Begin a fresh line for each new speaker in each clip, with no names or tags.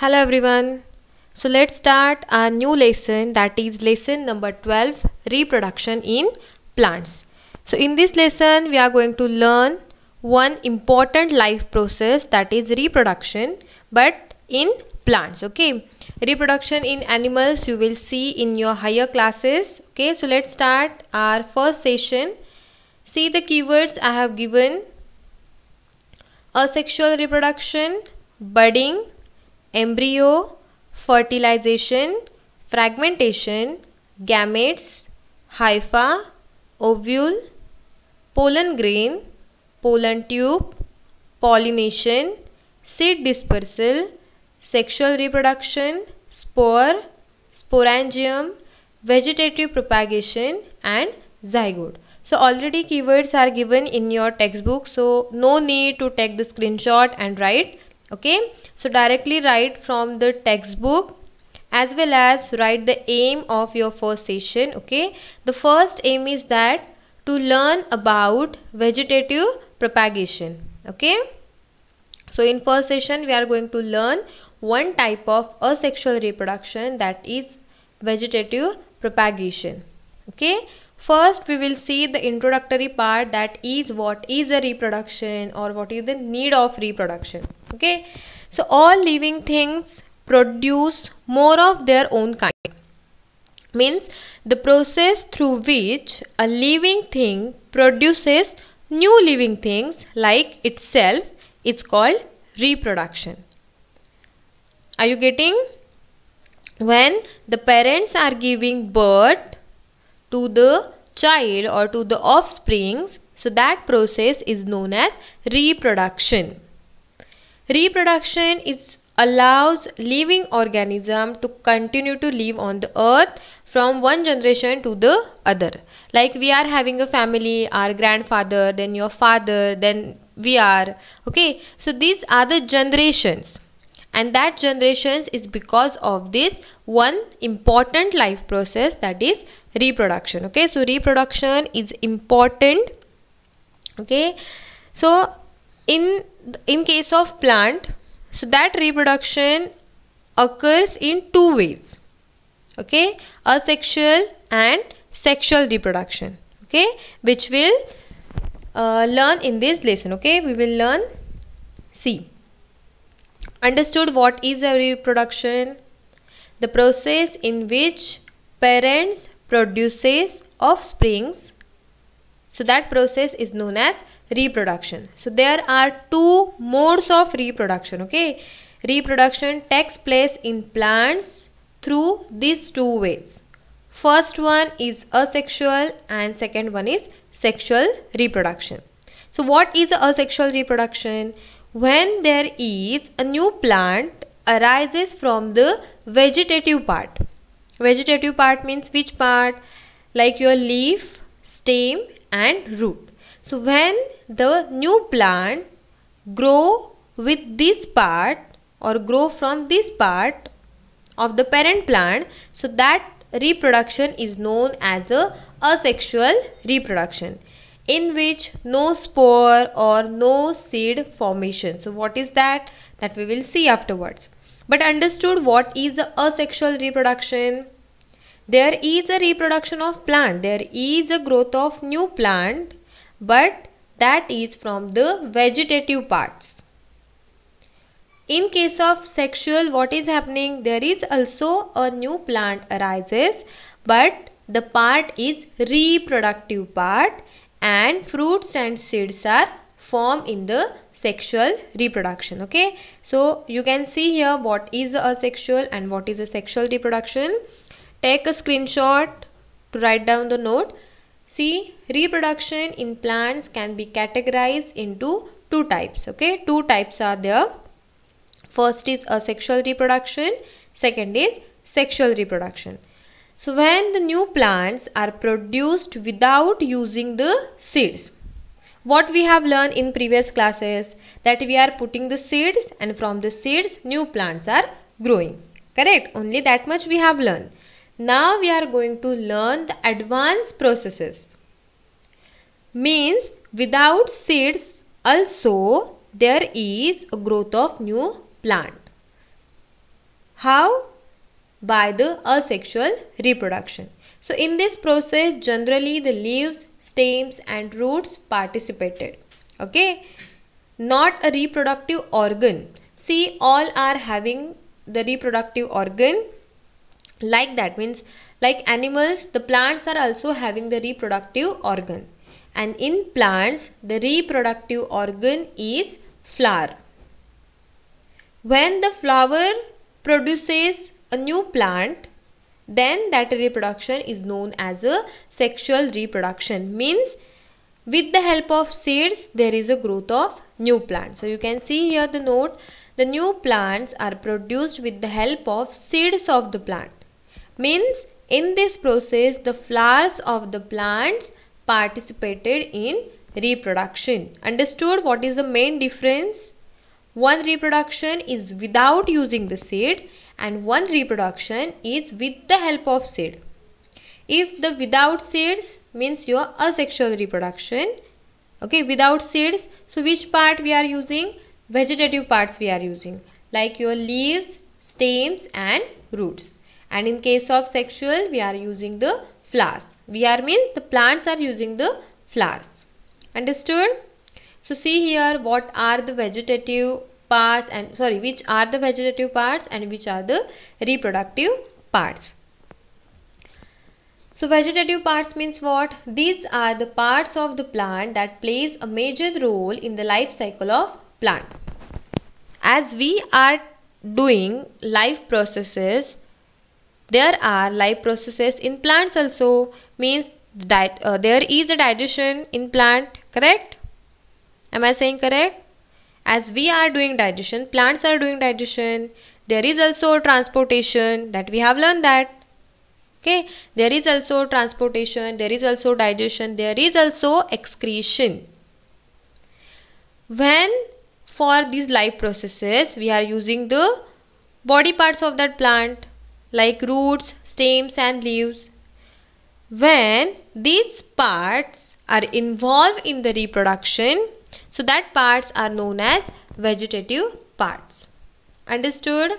Hello everyone. So let's start a new lesson that is lesson number 12 reproduction in plants. So in this lesson we are going to learn one important life process that is reproduction but in plants okay reproduction in animals you will see in your higher classes okay so let's start our first session see the keywords i have given asexual reproduction budding embryo, fertilization, fragmentation, gametes, hypha, ovule, pollen grain, pollen tube, pollination, seed dispersal, sexual reproduction, spore, sporangium, vegetative propagation and zygote. So already keywords are given in your textbook so no need to take the screenshot and write okay so directly write from the textbook as well as write the aim of your first session okay the first aim is that to learn about vegetative propagation okay so in first session we are going to learn one type of asexual reproduction that is vegetative propagation okay First, we will see the introductory part that is what is a reproduction or what is the need of reproduction. Okay. So, all living things produce more of their own kind. Means the process through which a living thing produces new living things like itself is called reproduction. Are you getting? When the parents are giving birth to the child or to the offsprings so that process is known as reproduction reproduction is allows living organism to continue to live on the earth from one generation to the other. Like we are having a family our grandfather then your father then we are okay? So these are the generations. And that generations is because of this one important life process that is reproduction okay? So reproduction is important okay? So in in case of plant so that reproduction occurs in two ways okay? Asexual and sexual reproduction okay? Which will uh, learn in this lesson okay? We will learn see understood what is a reproduction? The process in which parents produces offsprings so that process is known as reproduction. So there are two modes of reproduction okay? Reproduction takes place in plants through these two ways. First one is asexual and second one is sexual reproduction. So what is asexual reproduction? When there is a new plant arises from the vegetative part. Vegetative part means which part? Like your leaf stem and root so when the new plant grow with this part or grow from this part of the parent plant so that reproduction is known as a asexual reproduction in which no spore or no seed formation. So what is that? That we will see afterwards. But understood what is the asexual reproduction? There is a reproduction of plant. There is a growth of new plant but that is from the vegetative parts. In case of sexual what is happening? There is also a new plant arises but the part is reproductive part and fruits and seeds are formed in the sexual reproduction okay so you can see here what is a sexual and what is a sexual reproduction take a screenshot to write down the note see reproduction in plants can be categorized into two types okay two types are there first is asexual reproduction second is sexual reproduction so when the new plants are produced without using the seeds, what we have learned in previous classes that we are putting the seeds and from the seeds new plants are growing. Correct? Only that much we have learned. Now we are going to learn the advanced processes. Means without seeds also there is a growth of new plant. How? By the asexual reproduction. So in this process generally the leaves, stems and roots participated. Okay. Not a reproductive organ. See all are having the reproductive organ like that means like animals the plants are also having the reproductive organ. And in plants the reproductive organ is flower. When the flower produces a new plant then that reproduction is known as a sexual reproduction. Means with the help of seeds there is a growth of new plant. So you can see here the note. The new plants are produced with the help of seeds of the plant means in this process the flowers of the plants participated in reproduction understood what is the main difference one reproduction is without using the seed and one reproduction is with the help of seed. If the without seeds means your asexual reproduction. Okay, without seeds. So which part we are using? Vegetative parts we are using like your leaves, stems and roots. And in case of sexual we are using the flowers. We are means the plants are using the flowers. Understood? So see here what are the vegetative parts and sorry which are the vegetative parts and which are the reproductive parts. So vegetative parts means what? These are the parts of the plant that plays a major role in the life cycle of plant. As we are doing life processes, there are life processes in plants also. Means that uh, there is a digestion in plant correct? Am i saying correct? As we are doing digestion plants are doing digestion. There is also transportation that we have learned that. Okay? There is also transportation there is also digestion there is also excretion. When for these life processes we are using the body parts of that plant like roots stems and leaves when these parts are involved in the reproduction so that parts are known as vegetative parts. Understood?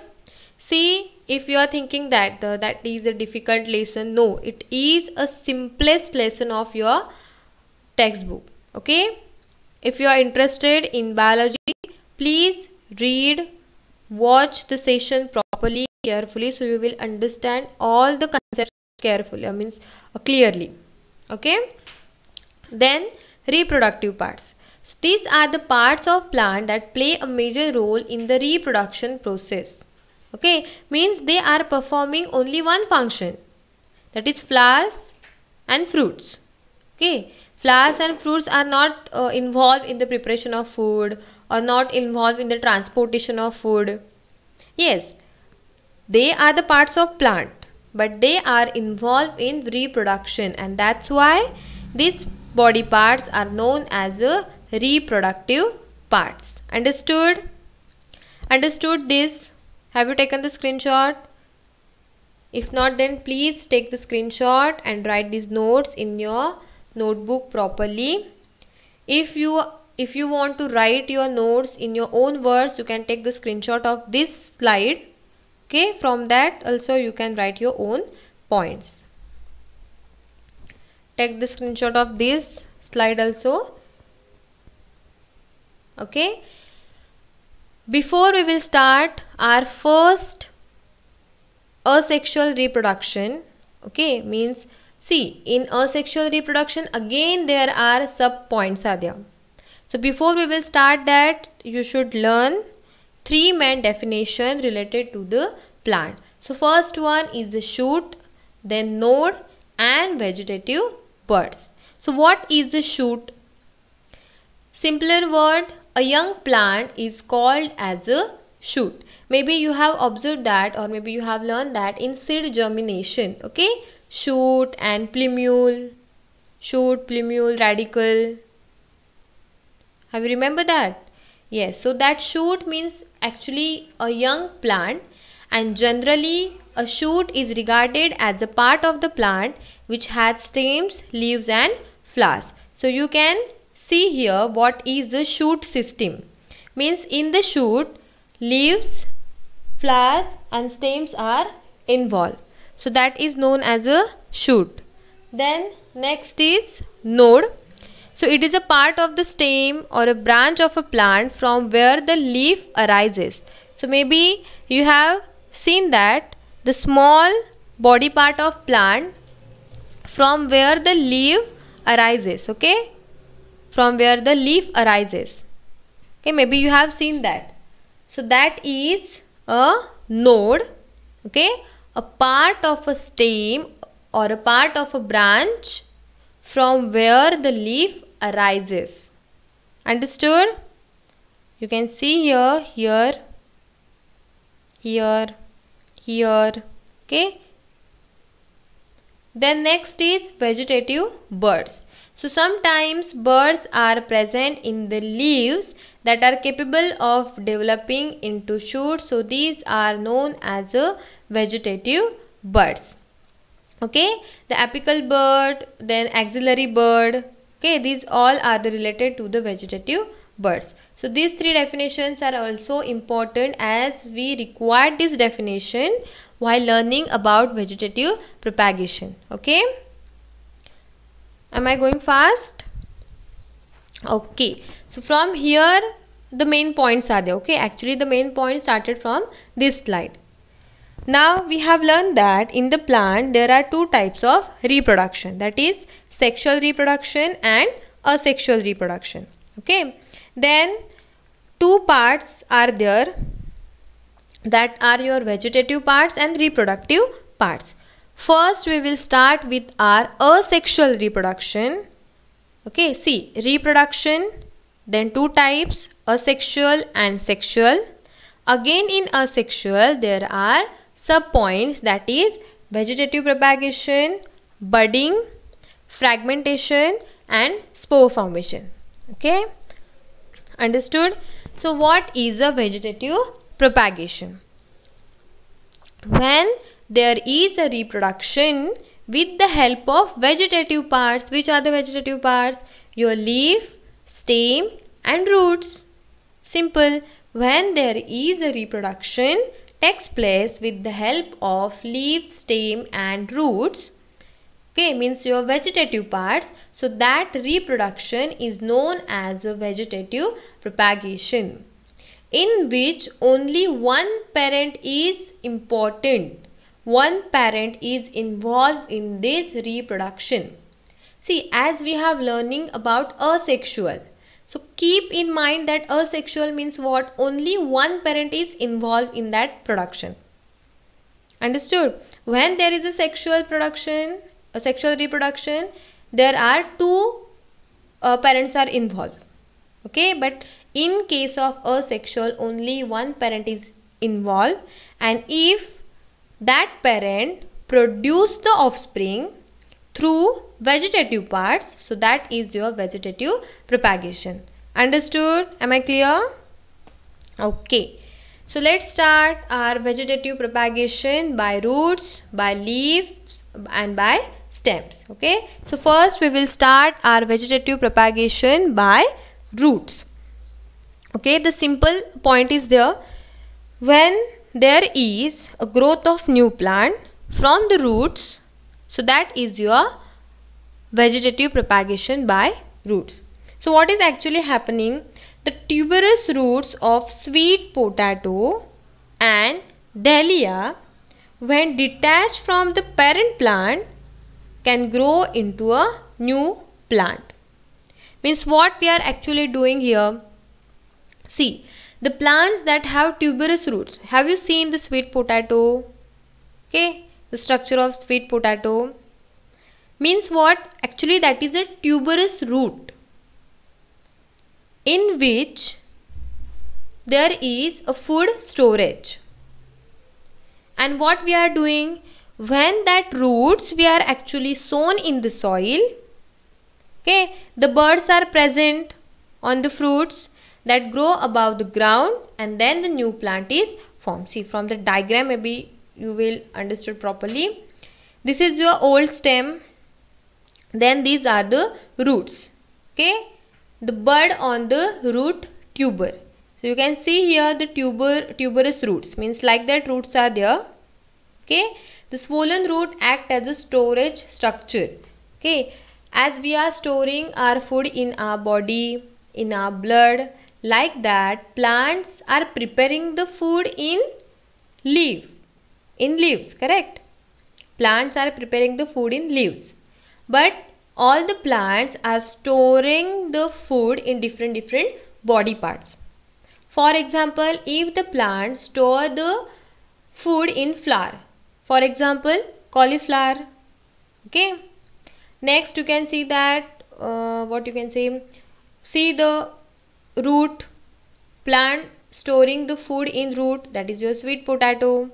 See if you are thinking that the, that is a difficult lesson. No, it is a simplest lesson of your textbook. Okay? If you are interested in biology, please read, watch the session properly, carefully so you will understand all the concepts carefully, I means clearly. Okay? Then reproductive parts. So these are the parts of plant that play a major role in the reproduction process. Okay, means they are performing only one function that is flowers and fruits. Okay, flowers and fruits are not uh, involved in the preparation of food or not involved in the transportation of food. Yes, they are the parts of plant but they are involved in reproduction and that's why these body parts are known as a reproductive parts. Understood? Understood this? Have you taken the screenshot? If not then please take the screenshot and write these notes in your notebook properly. If you if you want to write your notes in your own words you can take the screenshot of this slide okay from that also you can write your own points. Take the screenshot of this slide also. Okay. Before we will start our first asexual reproduction okay means see in asexual reproduction again there are sub points are there. So before we will start that you should learn three main definition related to the plant so first one is the shoot then node and vegetative buds so what is the shoot simpler word a young plant is called as a shoot. Maybe you have observed that or maybe you have learned that in seed germination. Okay. Shoot and plumule. Shoot, plumule, radicle. Have you remember that? Yes. So that shoot means actually a young plant and generally a shoot is regarded as a part of the plant which has stems, leaves and flowers. So you can see here what is the shoot system means in the shoot leaves flowers and stems are involved. So that is known as a shoot. Then next is node. So it is a part of the stem or a branch of a plant from where the leaf arises. So maybe you have seen that the small body part of plant from where the leaf arises okay? From where the leaf arises. Okay maybe you have seen that. So that is a node okay? A part of a stem or a part of a branch from where the leaf arises understood you can see here here here here okay then next is vegetative buds so sometimes birds are present in the leaves that are capable of developing into shoots. So these are known as a vegetative buds. Okay, the apical bud, then axillary bud. Okay, these all are the related to the vegetative buds. So these three definitions are also important as we require this definition while learning about vegetative propagation. Okay? Am I going fast? Okay. So from here the main points are there. Okay? Actually the main point started from this slide. Now we have learned that in the plant there are two types of reproduction. That is sexual reproduction and asexual reproduction okay then two parts are there that are your vegetative parts and reproductive parts First, we will start with our asexual reproduction. Okay, see, reproduction, then two types, asexual and sexual. Again in asexual, there are subpoints that is vegetative propagation, budding, fragmentation and spore formation. Okay, understood? So, what is a vegetative propagation? When there is a reproduction with the help of vegetative parts. Which are the vegetative parts? Your leaf, stem and roots. Simple. When there is a reproduction takes place with the help of leaf, stem and roots. Okay, means your vegetative parts. So that reproduction is known as a vegetative propagation in which only one parent is important one parent is involved in this reproduction. See, as we have learning about asexual. So keep in mind that asexual means what? Only one parent is involved in that production. Understood? When there is a sexual production, sexual reproduction, there are two uh, parents are involved. Okay, but in case of asexual, only one parent is involved. And if that parent produce the offspring through vegetative parts. So that is your vegetative propagation. Understood? Am I clear? Okay. So let's start our vegetative propagation by roots, by leaves and by stems. Okay. So first we will start our vegetative propagation by roots. Okay. The simple point is there. When there is a growth of new plant from the roots so that is your vegetative propagation by roots so what is actually happening the tuberous roots of sweet potato and dahlia when detached from the parent plant can grow into a new plant means what we are actually doing here see the plants that have tuberous roots. Have you seen the sweet potato? Okay, the structure of sweet potato means what? Actually, that is a tuberous root in which there is a food storage. And what we are doing when that roots we are actually sown in the soil okay the birds are present on the fruits that grow above the ground and then the new plant is formed. See from the diagram maybe you will understood properly. This is your old stem. Then these are the roots. Okay. The bud on the root tuber. so you can see here the tuber tuberous roots means like that roots are there okay the swollen root act as a storage structure. Okay? As we are storing our food in our body in our blood like that plants are preparing the food in leaf in leaves correct? Plants are preparing the food in leaves. But all the plants are storing the food in different different body parts. For example if the plant store the food in flower for example cauliflower. Okay. Next you can see that uh, what you can say see the root plant storing the food in root that is your sweet potato.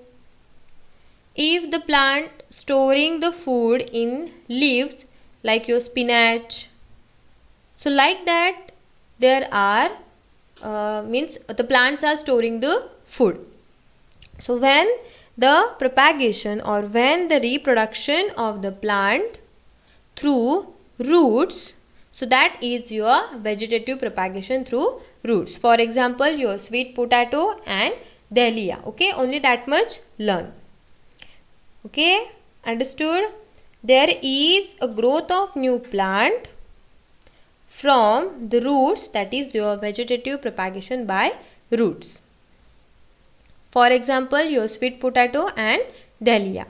If the plant storing the food in leaves like your spinach so like that there are uh, means the plants are storing the food. So when the propagation or when the reproduction of the plant through roots. So that is your vegetative propagation through roots. For example your sweet potato and dahlia. Okay only that much learn. Okay understood? There is a growth of new plant from the roots that is your vegetative propagation by roots for example your sweet potato and dahlia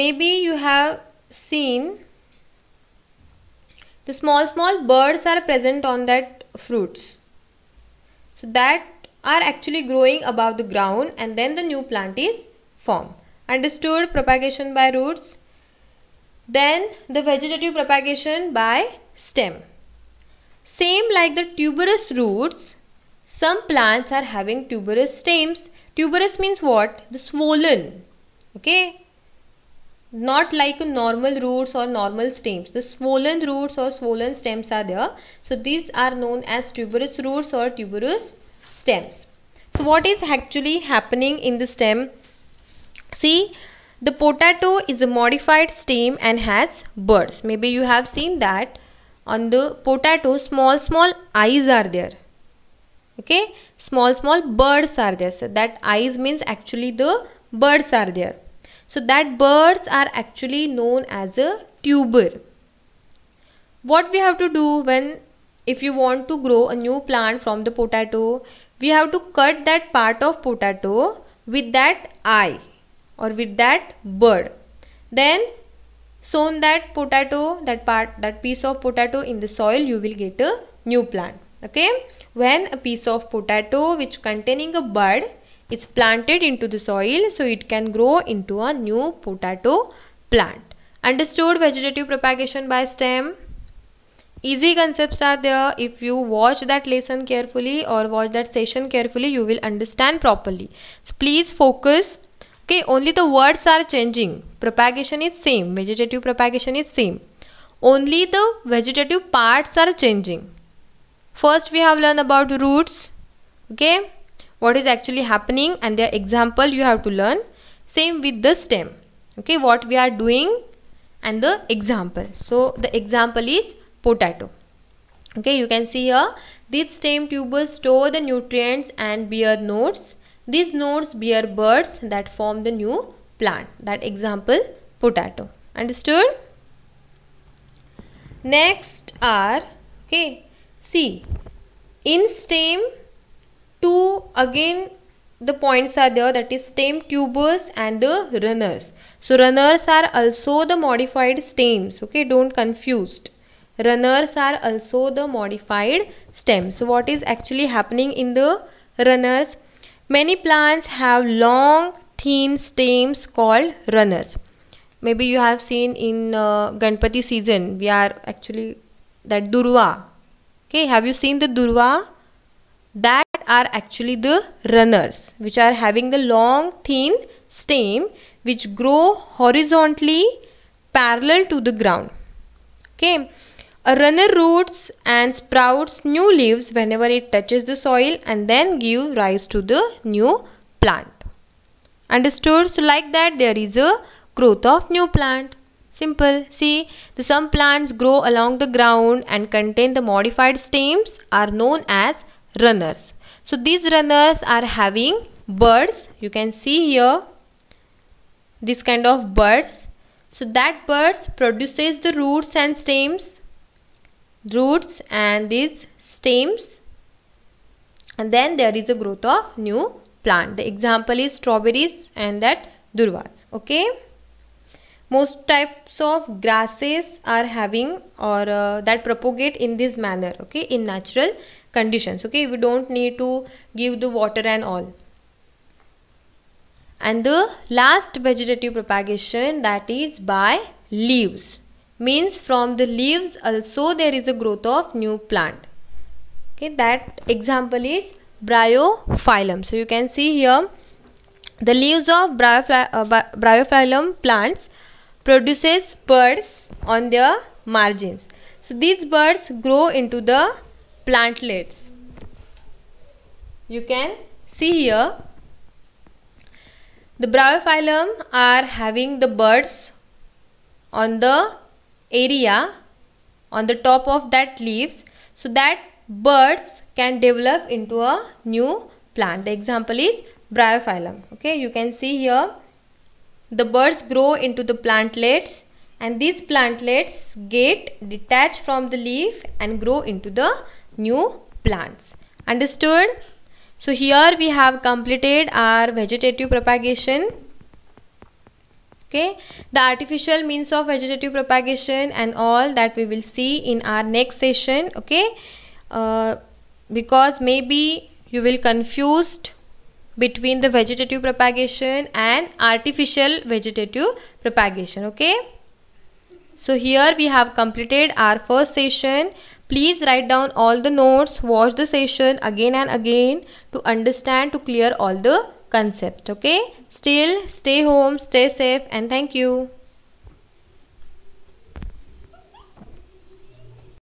maybe you have seen the small small birds are present on that fruits so that are actually growing above the ground and then the new plant is form. Understood propagation by roots. Then the vegetative propagation by stem. Same like the tuberous roots, some plants are having tuberous stems. Tuberous means what? The swollen. Okay. Not like normal roots or normal stems. The swollen roots or swollen stems are there. So these are known as tuberous roots or tuberous stems. So what is actually happening in the stem? See, the potato is a modified stem and has buds. Maybe you have seen that on the potato small small eyes are there. Okay, small small buds are there. So that eyes means actually the birds are there. So that birds are actually known as a tuber. What we have to do when if you want to grow a new plant from the potato, we have to cut that part of potato with that eye or with that bird then sown that potato that part that piece of potato in the soil you will get a new plant okay when a piece of potato which containing a bud is planted into the soil so it can grow into a new potato plant. Understood vegetative propagation by stem? Easy concepts are there. If you watch that lesson carefully or watch that session carefully you will understand properly. So please focus. Okay only the words are changing. Propagation is same. Vegetative propagation is same. Only the vegetative parts are changing first we have learned about roots. Okay? What is actually happening and their example you have to learn. Same with the stem. Okay? What we are doing and the example. So the example is potato. Okay? You can see here. These stem tubers store the nutrients and bear nodes. These nodes bear buds that form the new plant. That example potato. Understood? Next are okay. See in stem two again the points are there that is stem tubers and the runners. So runners are also the modified stems. Okay, don't confused. Runners are also the modified stems. So what is actually happening in the runners? Many plants have long thin stems called runners. Maybe you have seen in uh, Ganpati season we are actually that durva. Okay, have you seen the durva? That are actually the runners which are having the long thin stem which grow horizontally parallel to the ground. Okay a runner roots and sprouts new leaves whenever it touches the soil and then give rise to the new plant. Understood? So like that there is a growth of new plant. Simple. See, the some plants grow along the ground and contain the modified stems are known as runners. So these runners are having birds. You can see here this kind of birds. So that birds produces the roots and stems roots and these stems. And then there is a growth of new plant. The example is strawberries and that durvas okay most types of grasses are having or uh, that propagate in this manner okay in natural conditions okay. We don't need to give the water and all. And the last vegetative propagation that is by leaves. Means from the leaves also there is a growth of new plant. Okay that example is bryophyllum. So you can see here the leaves of uh, bryophyllum plants produces buds on their margins so these buds grow into the plantlets you can see here the bryophyllum are having the buds on the area on the top of that leaves so that birds can develop into a new plant. The example is bryophyllum. Okay, you can see here the buds grow into the plantlets and these plantlets get detached from the leaf and grow into the new plants. Understood? So here we have completed our vegetative propagation okay the artificial means of vegetative propagation and all that we will see in our next session okay uh, because maybe you will confused between the vegetative propagation and artificial vegetative propagation okay? So here we have completed our first session. Please write down all the notes watch the session again and again to understand to clear all the concept okay? Still stay home stay safe and thank you